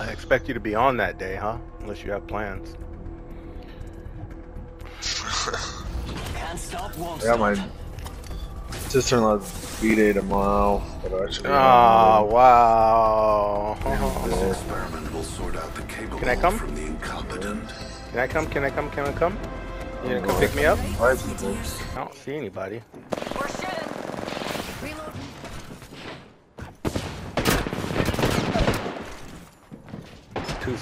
I expect you to be on that day, huh? Unless you have plans. Can't stop, won't I my sister-in-law's b-day tomorrow, but I should. Oh, wow. Yeah. Experiment will sort out the capable Can I come? from the incompetent. Can I come? Can I come? Can I come? You gonna come pick me up? Why is it- I don't see anybody. We're shooting. Reload. Two squads. Still in the trigger. Reloading. Downed one. We've got company. Reload. All those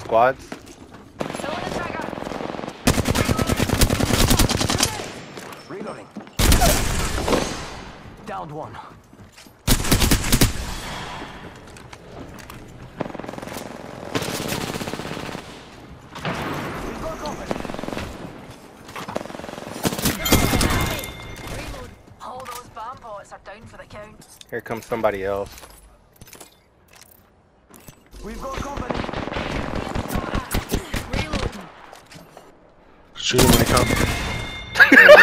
bomb pots are down for the count. Here comes somebody else. We've got company. Shoot him when he comes. There you go.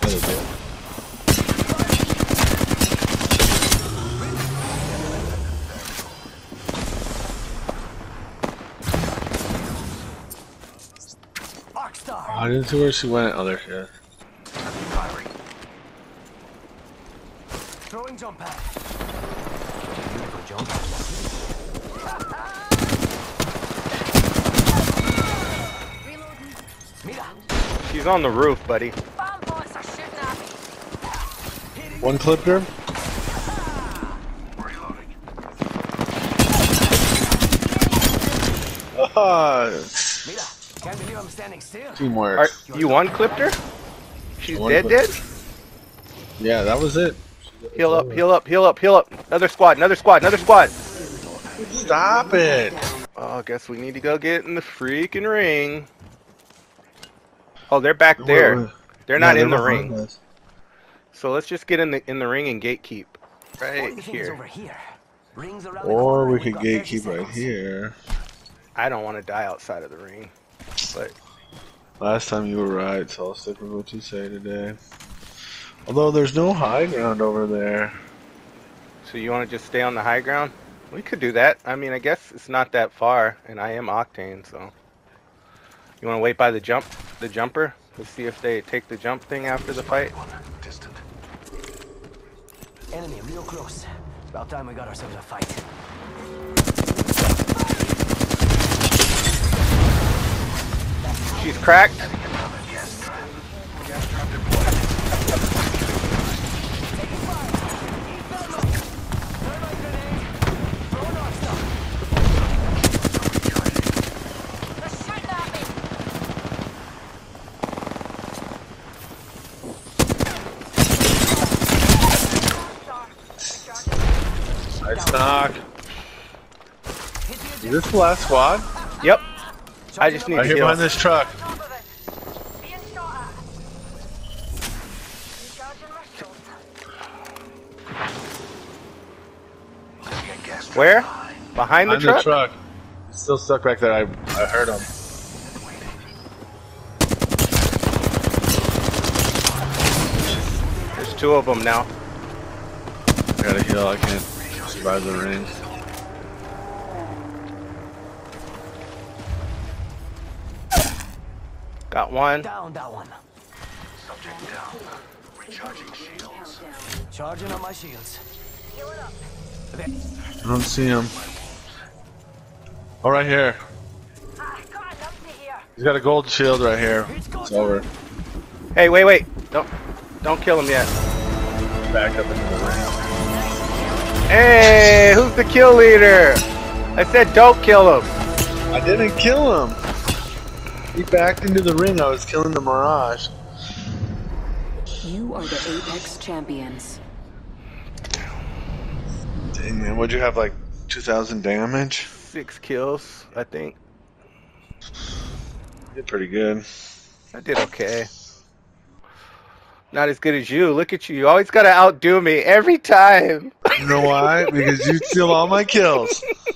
That'll do it. Arcstar. I didn't see where she went. Oh, there she is. Throwing jump pad. Beautiful jump. Reloading. She's on the roof, buddy. Bomb pots are shooting at me. One clip her. Reloading. Ah, Mira. Can't believe I'm standing still. teamwork. Are, you one clipped her? She's One dead, clipped dead? Yeah, that was it. Heal up, heal up, heal up, heal up. Another squad, another squad, another squad. Stop it. Oh, I guess we need to go get in the freaking ring. Oh, they're back there. They're not Yeah, in the ring. us. So let's just get in the in the ring and gatekeep. Right Only over here. here. Rings Or we and could we've got 30 gatekeep right here. I don't want to die outside of the ring. But Last time you were right, so I'll stick with what you say today. Although there's no high ground over there. so you want to just stay on the high ground? We could do that. I mean, I guess it's not that far, and I am Octane, so. You want to wait by the jump, the jumper? Let's see if they take the jump thing after the fight. Distant. Enemy real close. It's About time we got ourselves a fight. She's cracked. Knock. Is this the last squad? Yep. I just need Right to here behind this truck. Top of it. Being shot at. Recharging my shields. Get gas Where? behind. Behind the truck? the truck. Still stuck back there. I, I heard him. There's two of them now. I gotta heal. I can't survive the ring. Got one. Down that one. Subject down. Recharging shields. Charging on my shields. Heal it up. I don't see him. Oh, right here. Ah, got a numpty here. He's got a gold shield right here. It's over. Hey, wait, wait. Don't don't kill him yet. Back up into the ring. Hey, who's the kill leader? I said don't kill him. I didn't kill him. He backed into the ring. I was killing the Mirage. You are the Apex champions. Dang man, what'd you have like 2,000 damage? Six kills, I think. You Did pretty good. I did okay. Not as good as you. Look at you. You always gotta outdo me every time. You know why? because you steal all my kills.